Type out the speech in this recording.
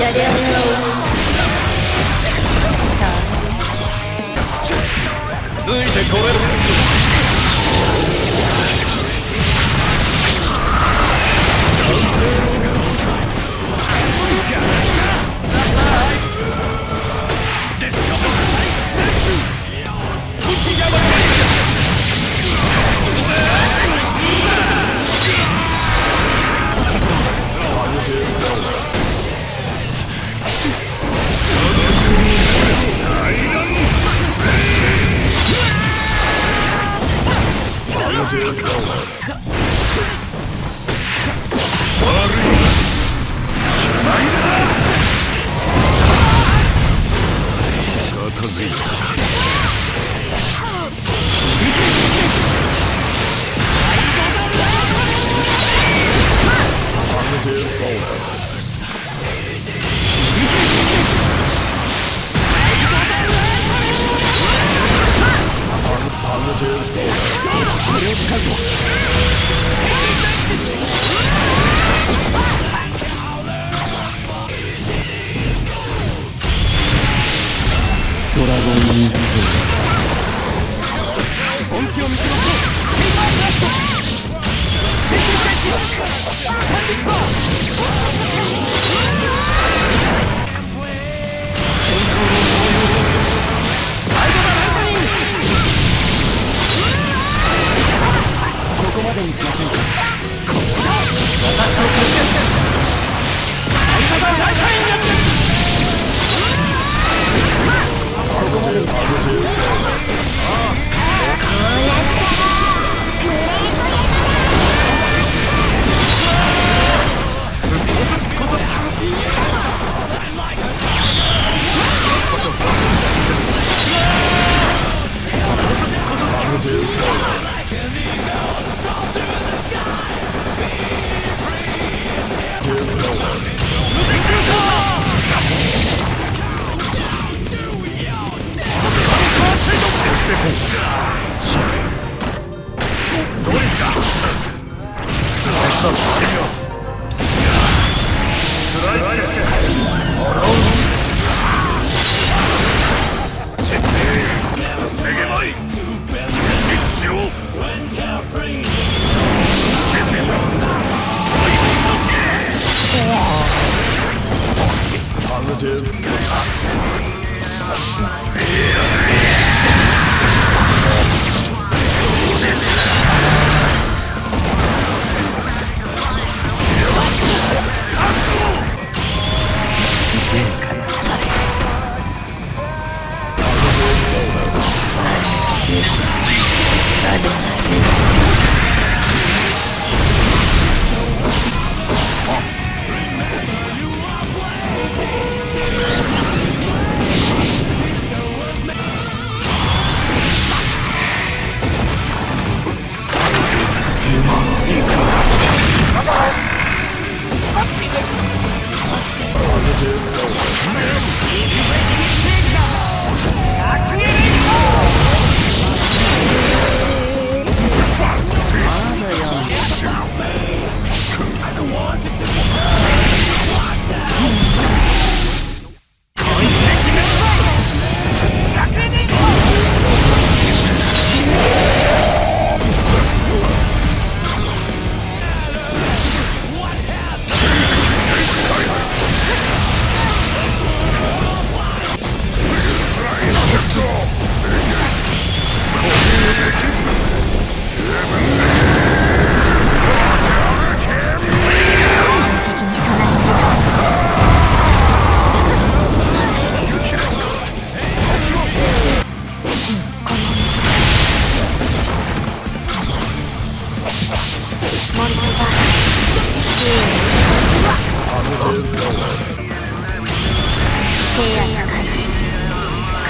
やりゃついてこれ。る片付いたラゴンインク本気を見せましょうここまでにしませんかどうですか明日もしてみよう Positive.